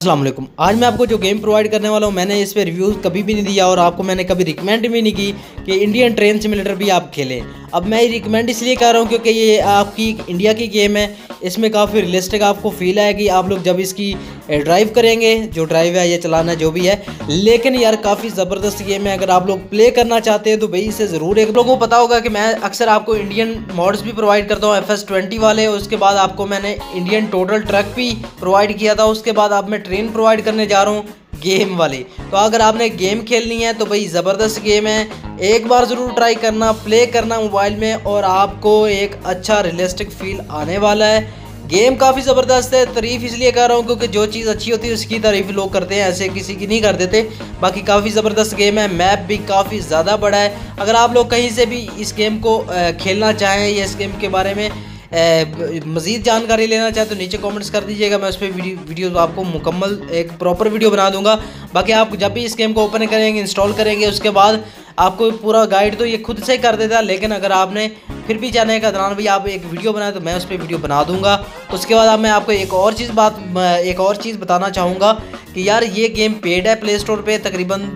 असलम आज मैं आपको जो गेम प्रोवाइड करने वाला हूँ, मैंने इस पर रिव्यू कभी भी नहीं दिया और आपको मैंने कभी रिकमेंड भी नहीं की कि इंडियन ट्रेन सिमुलेटर भी आप खेलें। अब मैं ये रिकमेंड इसलिए कर रहा हूँ क्योंकि ये आपकी इंडिया की गेम है। इसमें काफ़ी रियलिस्टिक आपको फील आएगी। आप लोग जब इसकी ड्राइव करेंगे, जो ड्राइव है, या चलाना जो भी है। लेकिन यार, काफ़ी ज़बरदस्त गेम है। अगर आप लोग प्ले करना चाहते हैं तो भाई इसे ज़रूर एक लोगों को पता होगा कि मैं अक्सर आपको इंडियन मॉड्स भी प्रोवाइड करता हूँ एफ़ वाले। उसके बाद आपको मैंने इंडियन टोटल ट्रक भी प्रोवाइड किया था। उसके बाद अब मैं ट्रेन प्रोवाइड करने जा रहा हूँ गेम वाली। तो अगर आपने गेम खेलनी है तो भाई ज़बरदस्त गेम है। एक बार ज़रूर ट्राई करना प्ले करना मोबाइल में और आपको एक अच्छा रियलिस्टिक फील आने वाला है। गेम काफ़ी ज़बरदस्त है, तारीफ़ इसलिए कर रहा हूँ क्योंकि जो चीज़ अच्छी होती है, उसकी तारीफ़ लोग करते हैं, ऐसे किसी की नहीं कर देते। बाकी काफ़ी ज़बरदस्त गेम है मैप भी काफ़ी ज़्यादा बड़ा है। अगर आप लोग कहीं से भी इस गेम को खेलना चाहें या इस गेम के बारे में मज़ीद जानकारी लेना चाहे तो नीचे कॉमेंट्स कर दीजिएगा, मैं उस पर वीडियो वीडियो आपको मुकम्मल एक प्रॉपर वीडियो बना दूँगा। बाकी आप जब भी इस गेम को ओपन करेंगे इंस्टॉल करेंगे, उसके बाद आपको पूरा गाइड तो ये खुद से कर देता लेकिन अगर आपने फिर भी जाने का दौरान भाई आप एक वीडियो बनाए तो मैं उस पर वीडियो बना दूँगा। उसके बाद अब मैं आपको एक और चीज़ बात एक और चीज़ बताना चाहूँगा कि यार ये गेम पेड है प्ले स्टोर पर तकरीबन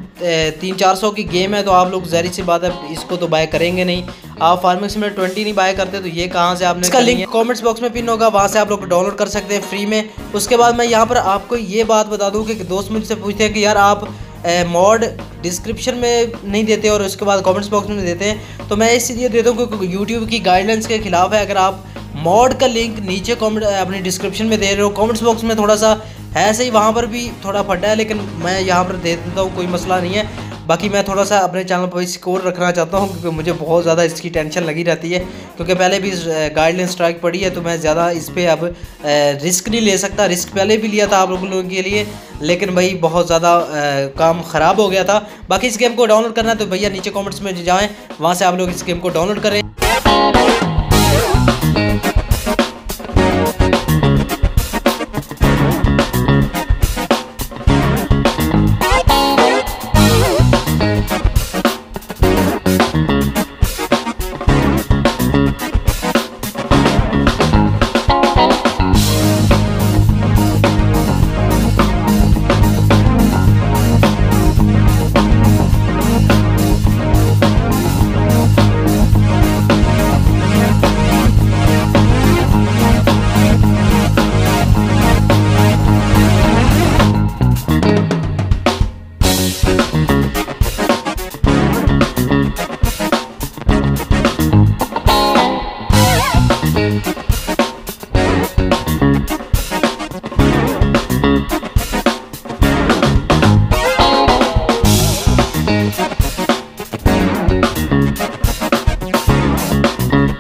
तीन चार सौ की गेम है तो आप लोग जहरी सी बात है इसको तो बाय करेंगे नहीं। आप फार्मिक्स में ट्वेंटी नहीं बाय करते तो ये कहाँ से आपने इसका लिंक कमेंट्स बॉक्स में पिन होगा वहाँ से आप लोग डाउनलोड कर सकते हैं फ्री में। उसके बाद मैं यहाँ पर आपको ये बात बता दूँ कि दोस्त मुझसे पूछते हैं कि यार आप मॉड डिस्क्रिप्शन में नहीं देते और उसके बाद कमेंट्स बॉक्स में देते हैं। तो मैं इसलिए देता हूँ क्योंकि यूट्यूब की गाइडलाइंस के खिलाफ है। अगर आप मॉड का लिंक नीचे कमेंट अपनी डिस्क्रिप्शन में दे रहे हो कमेंट्स बॉक्स में थोड़ा सा है सही वहाँ पर भी थोड़ा फटा है, लेकिन मैं यहाँ पर दे देता हूँ, कोई मसला नहीं है। बाकी मैं थोड़ा सा अपने चैनल पर स्कोर रखना चाहता हूँ, क्योंकि मुझे बहुत ज़्यादा इसकी टेंशन लगी रहती है। क्योंकि पहले भी गाइडलाइन स्ट्राइक पड़ी है तो मैं ज़्यादा इस पर अब रिस्क नहीं ले सकता। रिस्क पहले भी लिया था आप लोगों के लिए, लेकिन भाई बहुत ज़्यादा काम ख़राब हो गया था। बाकी इस गेम को डाउनलोड करना है तो भैया नीचे कॉमेंट्स में जाएँ, वहाँ से आप लोग इस गेम को डाउनलोड करें।